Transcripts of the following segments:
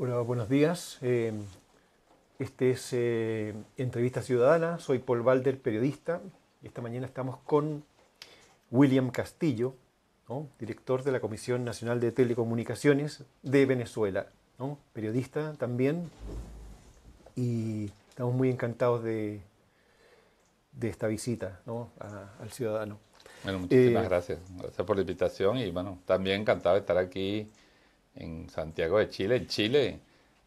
Hola, buenos días. Eh, este es eh, Entrevista Ciudadana. Soy Paul Valder, periodista. Y esta mañana estamos con William Castillo, director de la Comisión Nacional de Telecomunicaciones de Venezuela, periodista también. Y estamos muy encantados de, de esta visita al ciudadano. Bueno, muchísimas eh, gracias. Gracias por la invitación y bueno, también encantado de estar aquí en Santiago de Chile, en Chile,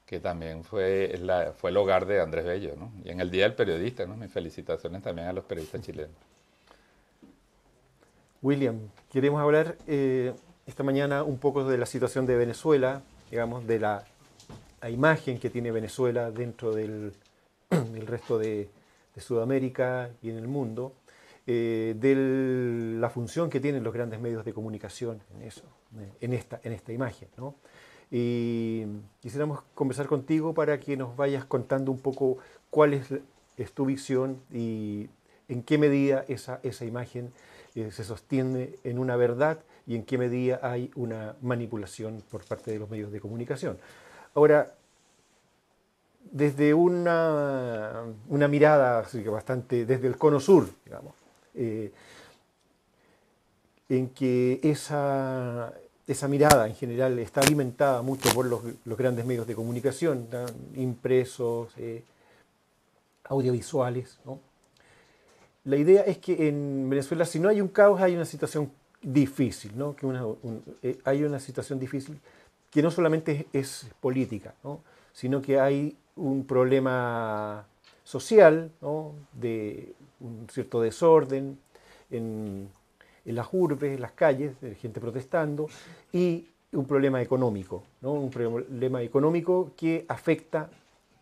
que también fue, la, fue el hogar de Andrés Bello, ¿no? Y en el Día del Periodista, ¿no? Mis felicitaciones también a los periodistas chilenos. William, queremos hablar eh, esta mañana un poco de la situación de Venezuela, digamos, de la, imagen que tiene Venezuela dentro del, resto de, Sudamérica y en el mundo, eh, de la función que tienen los grandes medios de comunicación en eso, en esta, en esta imagen. ¿no? Y quisiéramos conversar contigo para que nos vayas contando un poco cuál es, es tu visión y en qué medida esa, esa imagen eh, se sostiene en una verdad y en qué medida hay una manipulación por parte de los medios de comunicación. Ahora, desde una, una mirada así que bastante, desde el cono sur, digamos, eh, en que esa, esa mirada en general está alimentada mucho por los, grandes medios de comunicación, impresos, eh, audiovisuales, ¿no? la idea es que en Venezuela, si no hay un caos, hay una situación difícil, ¿no? que eh, hay una situación difícil que no solamente es, política, sino que hay un problema social, de un cierto desorden en, las urbes, en las calles, de gente protestando, y un problema económico, un problema económico que afecta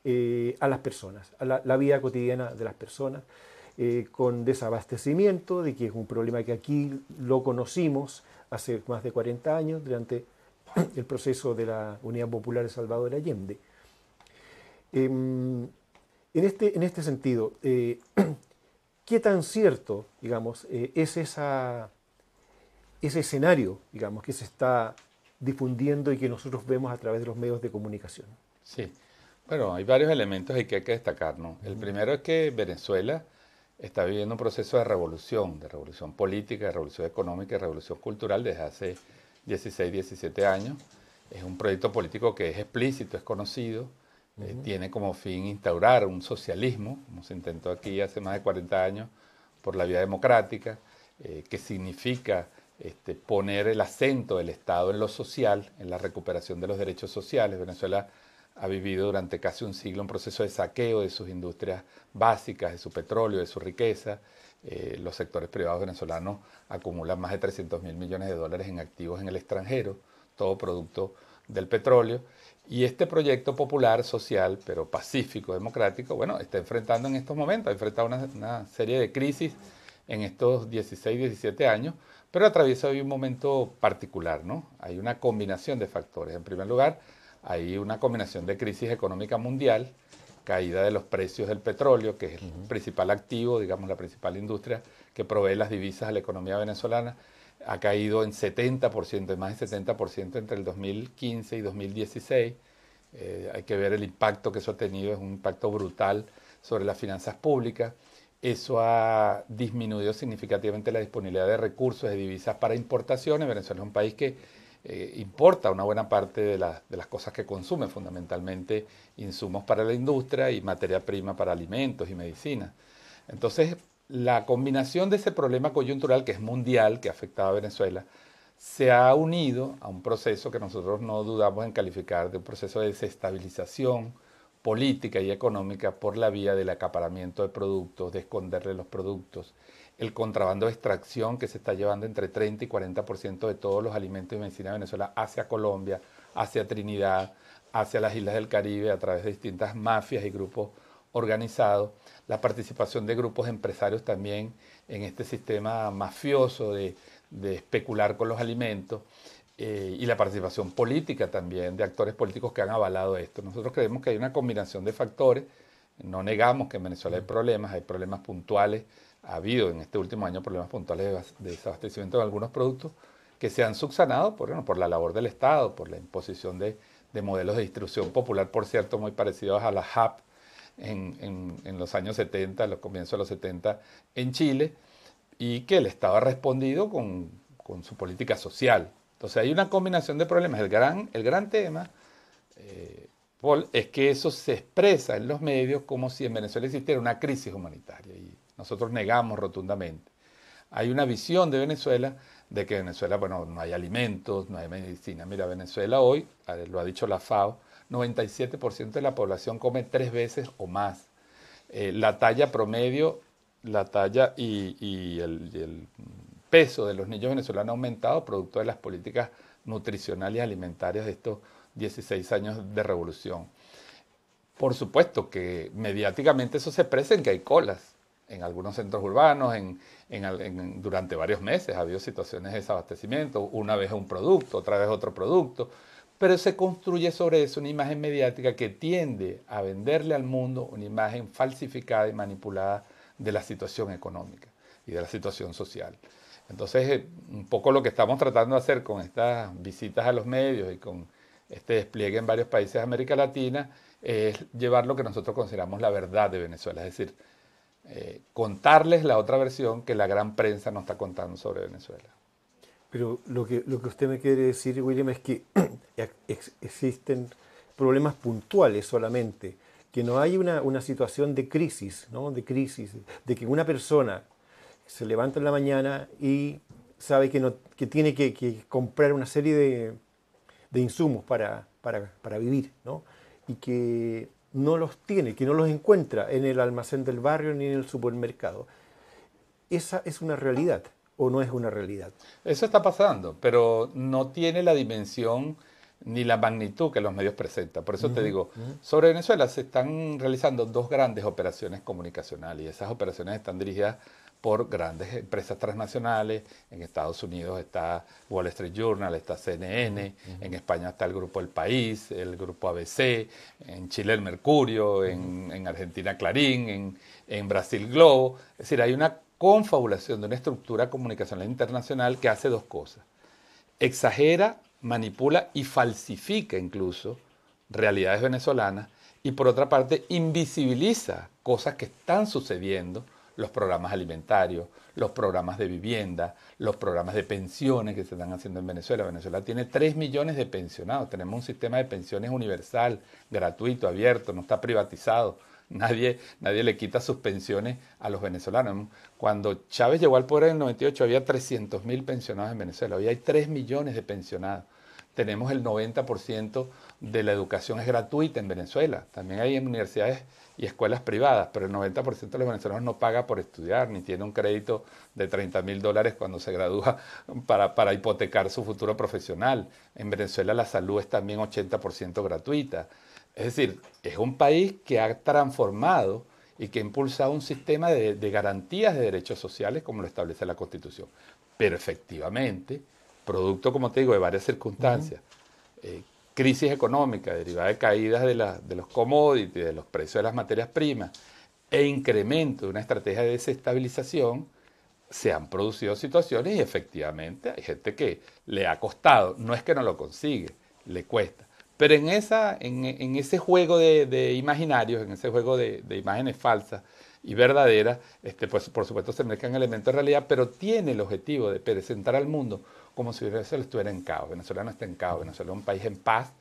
eh, a las personas, a la vida cotidiana de las personas. Eh, con desabastecimiento, de que es un problema que aquí lo conocimos hace más de 40 años durante el proceso de la Unidad Popular de Salvador Allende. Em, en, este, en este sentido, eh, ¿qué tan cierto, digamos, eh, es esa, ese escenario, digamos, que se está difundiendo y que nosotros vemos a través de los medios de comunicación? Sí, bueno, hay varios elementos que hay que destacar, ¿no? El primero es que Venezuela está viviendo un proceso de revolución, de revolución política, de revolución económica y revolución cultural desde hace 16, 17 años. Es un proyecto político que es explícito, es conocido, eh, tiene como fin instaurar un socialismo, como se intentó aquí hace más de 40 años, por la vía democrática, eh, que significa este, poner el acento del Estado en lo social, en la recuperación de los derechos sociales. Venezuela ha vivido durante casi un siglo un proceso de saqueo de sus industrias básicas, de su petróleo, de su riqueza. Eh, los sectores privados venezolanos acumulan más de 300 mil millones de dólares en activos en el extranjero, todo producto del petróleo. Y este proyecto popular, social, pero pacífico, democrático, bueno, está enfrentando en estos momentos, ha enfrentado una, una serie de crisis en estos 16, 17 años, pero atraviesa hoy un momento particular, ¿no? Hay una combinación de factores. En primer lugar, hay una combinación de crisis económica mundial, caída de los precios del petróleo, que es el principal activo, digamos, la principal industria que provee las divisas a la economía venezolana, ha caído en 70%, en más de 70% entre el 2015 y 2016. Eh, hay que ver el impacto que eso ha tenido, es un impacto brutal sobre las finanzas públicas. Eso ha disminuido significativamente la disponibilidad de recursos, de divisas para importaciones. Venezuela es un país que eh, importa una buena parte de, las cosas que consume, fundamentalmente insumos para la industria y materia prima para alimentos y medicina. Entonces, la combinación de ese problema coyuntural que es mundial, que ha afectado a Venezuela, se ha unido a un proceso que nosotros no dudamos en calificar de un proceso de desestabilización política y económica por la vía del acaparamiento de productos, de esconderle los productos, el contrabando de extracción que se está llevando entre 30 y 40% de todos los alimentos y medicina de Venezuela hacia Colombia, hacia Trinidad, hacia las islas del Caribe a través de distintas mafias y grupos organizados, la participación de grupos empresarios también en este sistema mafioso de, especular con los alimentos eh, y la participación política también de actores políticos que han avalado esto. Nosotros creemos que hay una combinación de factores, no negamos que en Venezuela hay problemas, hay problemas puntuales ha habido en este último año problemas puntuales de desabastecimiento de algunos productos que se han subsanado por, por la labor del Estado, por la imposición de, de modelos de distribución popular, por cierto, muy parecidos a la HAP en, los años 70, en los comienzos de los 70 en Chile, y que el Estado ha respondido con, su política social. Entonces hay una combinación de problemas. El gran, el gran tema, eh, Paul, es que eso se expresa en los medios como si en Venezuela existiera una crisis humanitaria, y nosotros negamos rotundamente. Hay una visión de Venezuela de que Venezuela, bueno, no hay alimentos, no hay medicina. Mira, Venezuela hoy, lo ha dicho la FAO, 97% de la población come tres veces o más. Eh, la talla promedio, la talla y, el, peso de los niños venezolanos ha aumentado producto de las políticas nutricionales y alimentarias de estos 16 años de revolución. Por supuesto que mediáticamente eso se en que hay colas en algunos centros urbanos, en, durante varios meses ha habido situaciones de desabastecimiento, una vez un producto, otra vez otro producto, pero se construye sobre eso una imagen mediática que tiende a venderle al mundo una imagen falsificada y manipulada de la situación económica y de la situación social. Entonces, eh, un poco lo que estamos tratando de hacer con estas visitas a los medios y con este despliegue en varios países de América Latina es llevar lo que nosotros consideramos la verdad de Venezuela, es decir, eh, contarles la otra versión que la gran prensa nos está contando sobre Venezuela. Pero lo que, lo que usted me quiere decir, William, es que existen problemas puntuales solamente, que no hay una, una, situación de crisis, ¿no? de crisis, de que una persona se levanta en la mañana y sabe que, no, que tiene que, que comprar una serie de, de insumos para, para, para vivir, ¿no? y que no los tiene, que no los encuentra en el almacén del barrio ni en el supermercado. Esa es una realidad o no es una realidad. Eso está pasando, pero no tiene la dimensión ni la magnitud que los medios presentan. Por eso te digo, sobre Venezuela se están realizando dos grandes operaciones comunicacionales y esas operaciones están dirigidas por grandes empresas transnacionales. En Estados Unidos está Wall Street Journal, está CNN, en España está el grupo El País, el grupo ABC, en Chile el Mercurio, en, Argentina Clarín, en, Brasil Globo. Es decir, hay una confabulación de una estructura comunicacional internacional que hace dos cosas. Exagera, manipula y falsifica incluso realidades venezolanas y por otra parte invisibiliza cosas que están sucediendo los programas alimentarios, los programas de vivienda, los programas de pensiones que se están haciendo en Venezuela. Venezuela tiene 3 millones de pensionados, tenemos un sistema de pensiones universal, gratuito, abierto, no está privatizado. Nadie, nadie le quita sus pensiones a los venezolanos. Cuando Chávez llegó al poder en el 98 había 300 mil pensionados en Venezuela, hoy hay 3 millones de pensionados. Tenemos el 90% de la educación es gratuita en Venezuela. También hay universidades y escuelas privadas, pero el 90% de los venezolanos no paga por estudiar, ni tiene un crédito de 30 mil dólares cuando se gradúa para, para hipotecar su futuro profesional. En Venezuela la salud es también 80% gratuita. Es decir, es un país que ha transformado y que ha impulsado un sistema de, garantías de derechos sociales como lo establece la Constitución. Pero efectivamente, producto, como te digo, de varias circunstancias, crisis económica derivada de caídas de, de los commodities, de los precios de las materias primas e incremento de una estrategia de desestabilización, se han producido situaciones y efectivamente hay gente que le ha costado, no es que no lo consigue, le cuesta. Pero en, esa, en, ese juego de, imaginarios, en ese juego de, imágenes falsas y verdaderas, este, pues por supuesto se mezclan elementos de realidad, pero tiene el objetivo de presentar al mundo como si Venezuela estuviera en caos. Venezuela no está en caos, Venezuela es un país en paz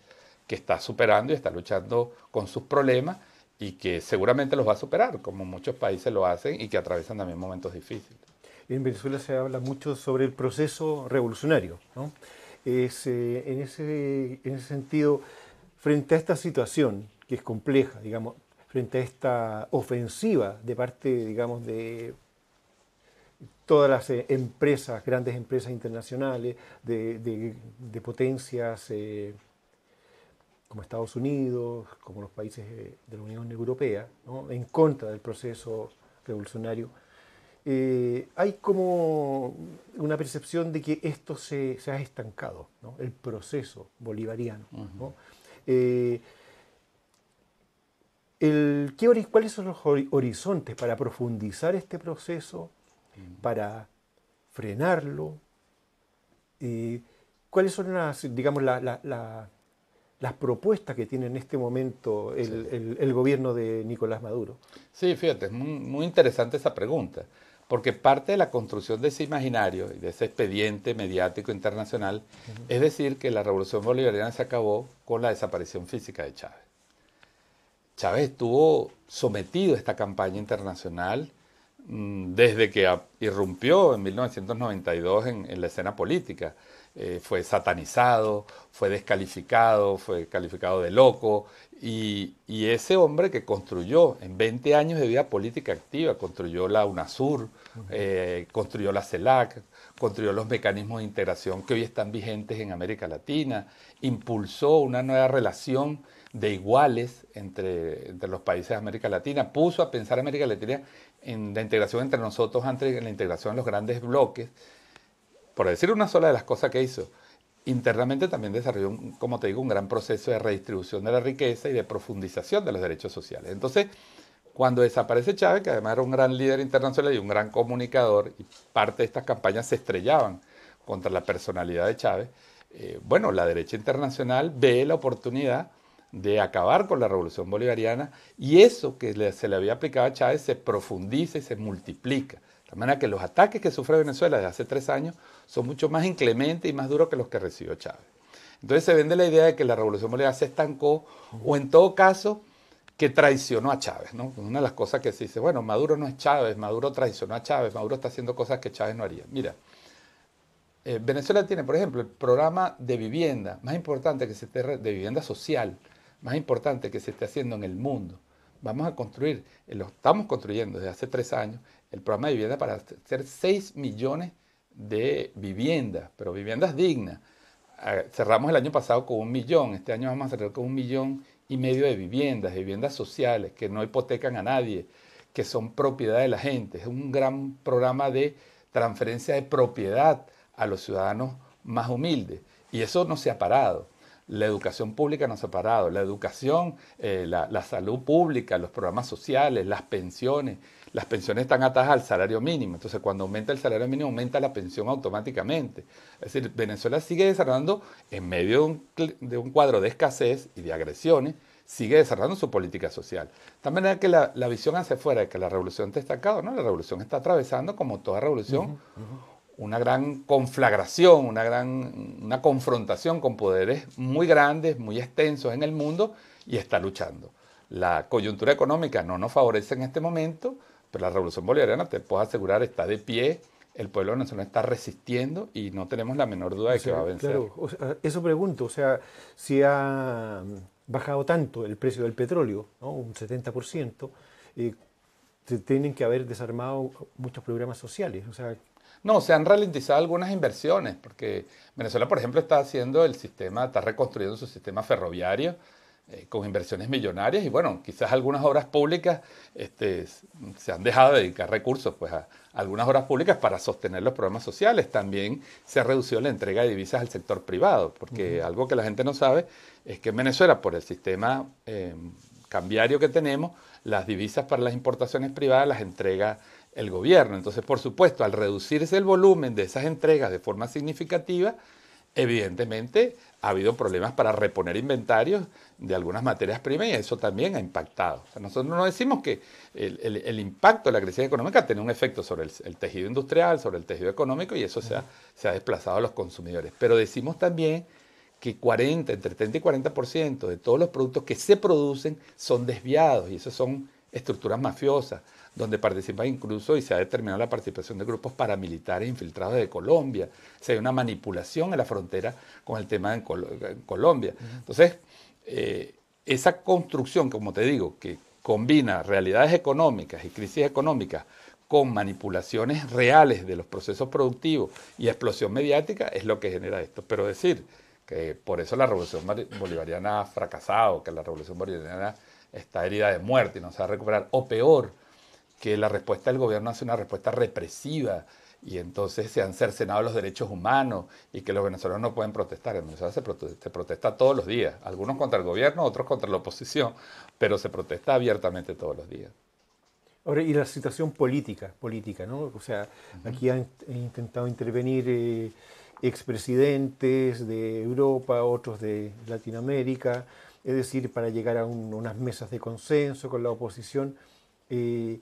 que está superando y está luchando con sus problemas y que seguramente los va a superar, como muchos países lo hacen y que atraviesan también momentos difíciles. En Venezuela se habla mucho sobre el proceso revolucionario. ¿no? Es, eh, en, ese, en ese sentido, frente a esta situación que es compleja, digamos, frente a esta ofensiva de parte, digamos, de todas las eh, empresas, grandes empresas internacionales, de, potencias eh, como Estados Unidos, como los países eh, de la Unión Europea, en contra del proceso revolucionario, hay como una percepción de que esto se, ha estancado, el proceso bolivariano. ¿Cuáles son los horizontes para profundizar este proceso? Para frenarlo? ¿Cuáles son las, digamos, las propuestas que tiene en este momento el, gobierno de Nicolás Maduro? Sí, fíjate, es muy, interesante esa pregunta, porque parte de la construcción de ese imaginario y de ese expediente mediático internacional es decir que la revolución bolivariana se acabó con la desaparición física de Chávez. Chávez estuvo sometido a esta campaña internacional desde que irrumpió en 1992 en la escena política. Eh, fue satanizado, fue descalificado, fue calificado de loco. Y, ese hombre que construyó en 20 años de vida política activa, construyó la UNASUR, eh, construyó la CELAC, construyó los mecanismos de integración que hoy están vigentes en América Latina, impulsó una nueva relación de iguales entre, entre los países de América Latina, puso a pensar a América Latina en la integración entre nosotros de la integración en los grandes bloques por decir una sola de las cosas que hizo, internamente también desarrolló, como te digo, un gran proceso de redistribución de la riqueza y de profundización de los derechos sociales. Entonces, cuando desaparece Chávez, que además era un gran líder internacional y un gran comunicador, y parte de estas campañas se estrellaban contra la personalidad de Chávez, eh, bueno, la derecha internacional ve la oportunidad de acabar con la revolución bolivariana y eso que se le había aplicado a Chávez se profundiza y se multiplica. De manera que los ataques que sufre Venezuela desde hace tres años son mucho más inclementes y más duros que los que recibió Chávez. Entonces se vende la idea de que la revolución bolivariana se estancó o en todo caso que traicionó a Chávez. ¿no? Una de las cosas que se dice, bueno, Maduro no es Chávez, Maduro traicionó a Chávez, Maduro está haciendo cosas que Chávez no haría. Mira, eh, Venezuela tiene, por ejemplo, el programa de vivienda más importante que se de vivienda social, más importante que se esté haciendo en el mundo. Vamos a construir, eh, lo estamos construyendo desde hace tres años, el programa de vivienda para hacer 6 millones de viviendas, pero viviendas dignas. Ah, cerramos el año pasado con un millón, este año vamos a cerrar con un millón y medio de viviendas, de viviendas sociales que no hipotecan a nadie, que son propiedad de la gente. Es un gran programa de transferencia de propiedad a los ciudadanos más humildes. Y eso no se ha parado. La educación pública no parado. La educación, eh, la salud pública, los programas sociales, las pensiones, las pensiones están atadas al salario mínimo. Entonces, cuando aumenta el salario mínimo, aumenta la pensión automáticamente. Es decir, Venezuela sigue desarrollando, en medio de un, cuadro de escasez y de agresiones, sigue desarrollando su política social. También es que la, visión hacia afuera de que la revolución está estancada, ¿no? La revolución está atravesando, como toda revolución, una gran conflagración, una gran una confrontación con poderes muy grandes, muy extensos en el mundo y está luchando. La coyuntura económica no nos favorece en este momento, pero la revolución bolivariana, te puedo asegurar, está de pie, el pueblo venezolano está resistiendo y no tenemos la menor duda de que va a vencer. Claro, eso pregunto, o sea, si ha bajado tanto el precio del petróleo, ¿no? un 70%, eh, tienen que haber desarmado muchos programas sociales. O sea, no, se han ralentizado algunas inversiones, porque Venezuela, por ejemplo, está haciendo el sistema, está reconstruyendo su sistema ferroviario eh, con inversiones millonarias y bueno, quizás algunas obras públicas este, se han dejado de dedicar recursos pues, a, algunas obras públicas para sostener los programas sociales. También se ha reducido la entrega de divisas al sector privado, porque algo que la gente no sabe es que en Venezuela, por el sistema eh, cambiario que tenemos, las divisas para las importaciones privadas las entrega el gobierno. Entonces, por supuesto, al reducirse el volumen de esas entregas de forma significativa, evidentemente ha habido problemas para reponer inventarios de algunas materias primas y eso también ha impactado. nosotros no decimos que el, impacto de la crisis económica tiene un efecto sobre el, tejido industrial, sobre el tejido económico y eso se ha, se ha desplazado a los consumidores. Pero decimos también que 40, entre 30 y 40% de todos los productos que se producen son desviados y eso son estructuras mafiosas donde participa incluso y se ha determinado la participación de grupos paramilitares infiltrados de Colombia. se hay una manipulación en la frontera con el tema en, Colombia. Entonces, eh, esa construcción, como te digo, que combina realidades económicas y crisis económicas con manipulaciones reales de los procesos productivos y explosión mediática, es lo que genera esto. Pero decir que por eso la revolución bolivariana ha fracasado, que la revolución bolivariana está herida de muerte y no se va a recuperar, o peor, que la respuesta del gobierno hace una respuesta represiva y entonces se han cercenado los derechos humanos y que los venezolanos no pueden protestar. En Venezuela se protesta, todos los días, algunos contra el gobierno, otros contra la oposición, pero se protesta abiertamente todos los días. Ahora, y la situación política, política, ¿no? O sea, aquí han intentado intervenir eh, expresidentes de Europa, otros de Latinoamérica, es decir, para llegar a unas mesas de consenso con la oposición. Eh,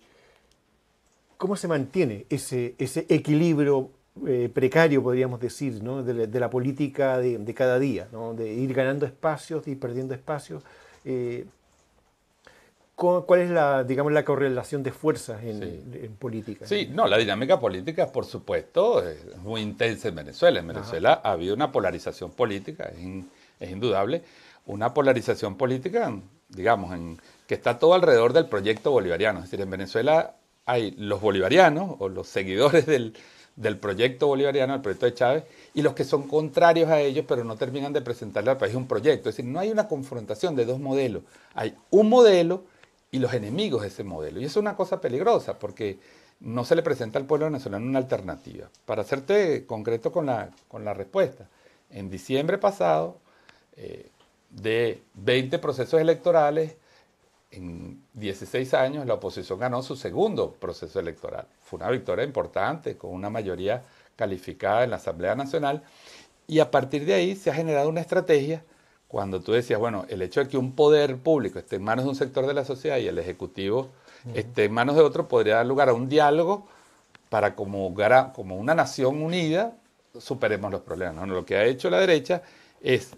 ¿Cómo se mantiene ese, ese equilibrio eh, precario, podríamos decir, ¿no? de, la política de, cada día, ¿no? de ir ganando espacios, de ir perdiendo espacios? Eh, ¿Cuál es la, digamos, la correlación de fuerzas en, política? Sí, no, la dinámica política, por supuesto, es muy intensa en Venezuela. En Venezuela ha habido una polarización política, es, indudable, una polarización política, digamos, en, que está todo alrededor del proyecto bolivariano. Es decir, en Venezuela hay los bolivarianos o los seguidores del, del proyecto bolivariano, el proyecto de Chávez, y los que son contrarios a ellos, pero no terminan de presentarle al país un proyecto. Es decir, no hay una confrontación de dos modelos. Hay un modelo y los enemigos de ese modelo. Y eso es una cosa peligrosa porque no se le presenta al pueblo venezolano una alternativa. Para hacerte concreto con la, con la respuesta, en diciembre pasado, eh, de 20 procesos electorales, en 16 años la oposición ganó su segundo proceso electoral. Fue una victoria importante, con una mayoría calificada en la Asamblea Nacional, y a partir de ahí se ha generado una estrategia cuando tú decías, bueno, el hecho de que un poder público esté en manos de un sector de la sociedad y el Ejecutivo esté en manos de otro, podría dar lugar a un diálogo para como, como una nación unida superemos los problemas. Lo que ha hecho la derecha es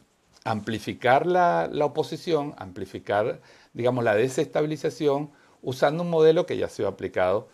amplificar la, la, oposición, amplificar, digamos, la desestabilización, usando un modelo que ya ha sido aplicado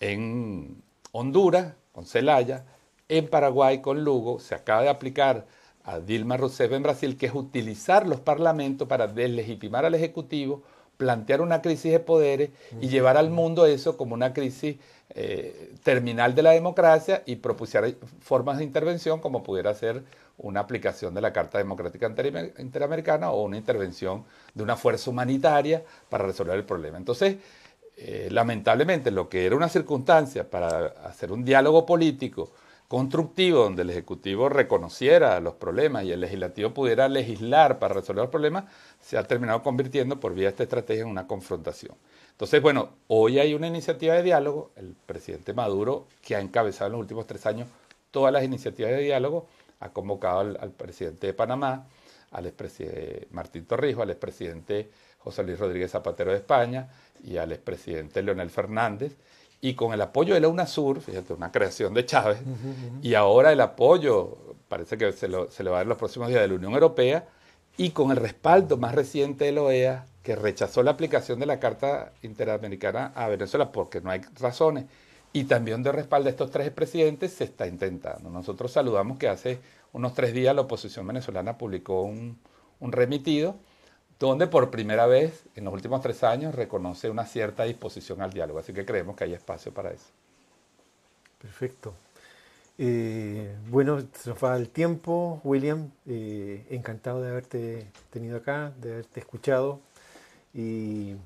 en Honduras, con Celaya, en Paraguay, con Lugo, se acaba de aplicar a Dilma Rousseff en Brasil, que es utilizar los parlamentos para deslegitimar al Ejecutivo, plantear una crisis de poderes y llevar al mundo eso como una crisis eh, terminal de la democracia y propiciar formas de intervención como pudiera ser una aplicación de la Carta Democrática Interamericana o una intervención de una fuerza humanitaria para resolver el problema. Entonces, eh, lamentablemente, lo que era una circunstancia para hacer un diálogo político, constructivo donde el Ejecutivo reconociera los problemas y el Legislativo pudiera legislar para resolver los problemas, se ha terminado convirtiendo por vía de esta estrategia en una confrontación. Entonces, bueno, hoy hay una iniciativa de diálogo, el presidente Maduro, que ha encabezado en los últimos tres años todas las iniciativas de diálogo, ha convocado al, presidente de Panamá, al expresidente Martín Torrijos, al expresidente José Luis Rodríguez Zapatero de España y al expresidente Leonel Fernández, y con el apoyo de la UNASUR, fíjate, una creación de Chávez, y ahora el apoyo, parece que se, lo, se le va a dar en los próximos días de la Unión Europea, y con el respaldo más reciente de la OEA, que rechazó la aplicación de la Carta Interamericana a Venezuela porque no hay razones, y también de respaldo de estos tres presidentes se está intentando. Nosotros saludamos que hace unos tres días la oposición venezolana publicó un, un remitido donde por primera vez en los últimos tres años reconoce una cierta disposición al diálogo. Así que creemos que hay espacio para eso. Perfecto. Eh, bueno, se nos va el tiempo, William. Eh, encantado de haberte tenido acá, de haberte escuchado. Y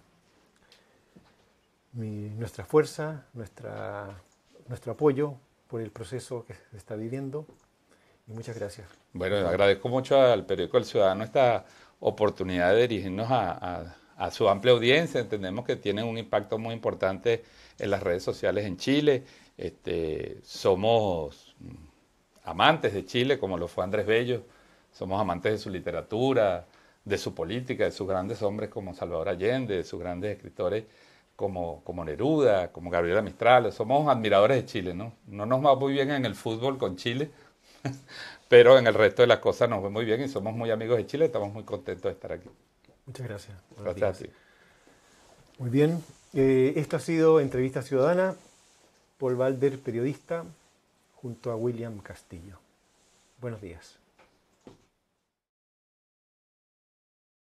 nuestra fuerza, nuestra, nuestro apoyo por el proceso que se está viviendo. Y muchas gracias. Bueno, agradezco mucho al periódico El Ciudadano esta oportunidad de dirigirnos a, su amplia audiencia. Entendemos que tienen un impacto muy importante en las redes sociales en Chile. Este, somos amantes de Chile, como lo fue Andrés Bello. Somos amantes de su literatura, de su política, de sus grandes hombres como Salvador Allende, de sus grandes escritores como, como Neruda, como Gabriela Mistral. Somos admiradores de Chile, ¿no? No nos va muy bien en el fútbol con Chile, pero en el resto de las cosas nos ve muy bien y somos muy amigos de Chile, estamos muy contentos de estar aquí. Muchas gracias. Gracias a ti. Muy bien, eh, esto ha sido Entrevista Ciudadana, Paul Valder, periodista, junto a William Castillo. Buenos días.